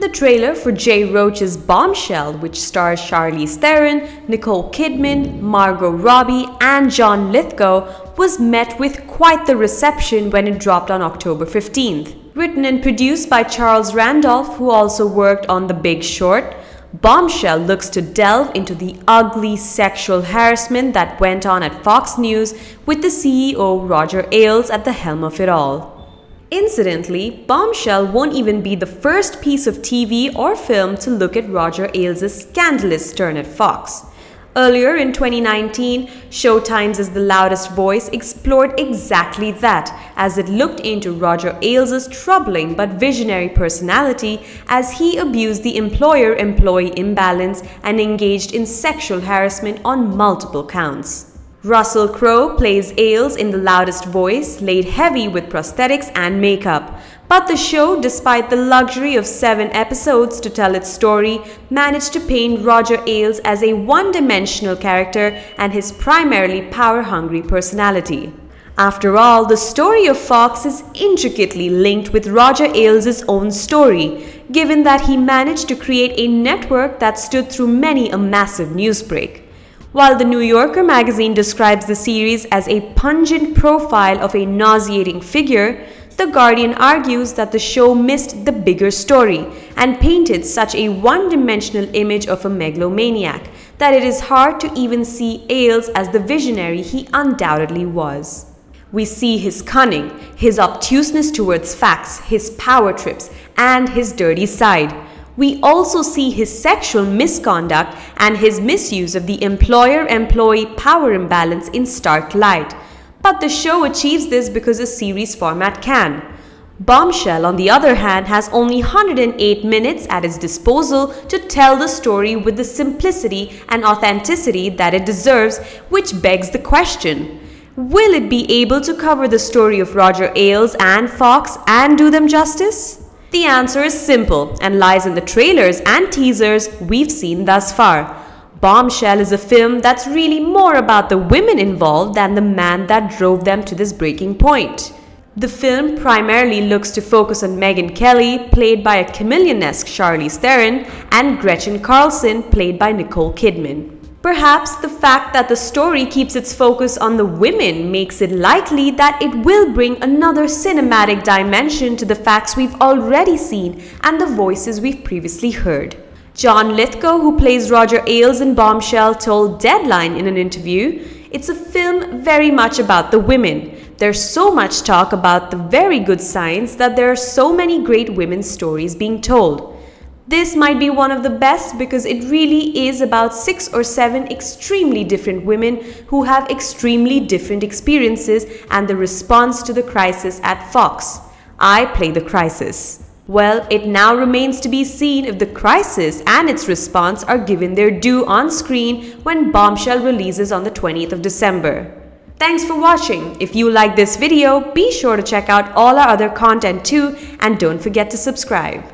The trailer for Jay Roach's Bombshell, which stars Charlize Theron, Nicole Kidman, Margot Robbie, and John Lithgow, was met with quite the reception when it dropped on October 15th. Written and produced by Charles Randolph, who also worked on The Big Short, Bombshell looks to delve into the ugly sexual harassment that went on at Fox News with the CEO Roger Ailes at the helm of it all. Incidentally, Bombshell won't even be the first piece of TV or film to look at Roger Ailes' scandalous turn at Fox. Earlier in 2019, Showtime's As the Loudest Voice explored exactly that as it looked into Roger Ailes' troubling but visionary personality as he abused the employer-employee imbalance and engaged in sexual harassment on multiple counts. Russell Crowe plays Ailes in The Loudest Voice, laid heavy with prosthetics and makeup. But the show, despite the luxury of seven episodes to tell its story, managed to paint Roger Ailes as a one-dimensional character and his primarily power-hungry personality. After all, the story of Fox is intricately linked with Roger Ailes' own story, given that he managed to create a network that stood through many a massive newsbreak. While the New Yorker magazine describes the series as a pungent profile of a nauseating figure, The Guardian argues that the show missed the bigger story and painted such a one-dimensional image of a megalomaniac that it is hard to even see Ailes as the visionary he undoubtedly was. We see his cunning, his obtuseness towards facts, his power trips, and his dirty side we also see his sexual misconduct and his misuse of the employer-employee power imbalance in stark light. But the show achieves this because a series format can. Bombshell, on the other hand, has only 108 minutes at its disposal to tell the story with the simplicity and authenticity that it deserves, which begs the question. Will it be able to cover the story of Roger Ailes and Fox and do them justice? The answer is simple and lies in the trailers and teasers we've seen thus far. Bombshell is a film that's really more about the women involved than the man that drove them to this breaking point. The film primarily looks to focus on Megyn Kelly, played by a chameleon-esque Charlize Theron, and Gretchen Carlson, played by Nicole Kidman. Perhaps the fact that the story keeps its focus on the women makes it likely that it will bring another cinematic dimension to the facts we've already seen and the voices we've previously heard. John Lithgow, who plays Roger Ailes in Bombshell, told Deadline in an interview, It's a film very much about the women. There's so much talk about the very good science that there are so many great women's stories being told. This might be one of the best because it really is about six or seven extremely different women who have extremely different experiences and the response to the crisis at Fox. I play the crisis. Well, it now remains to be seen if the crisis and its response are given their due on screen when Bombshell releases on the 20th of December. Thanks for watching. If you like this video, be sure to check out all our other content too and don't forget to subscribe.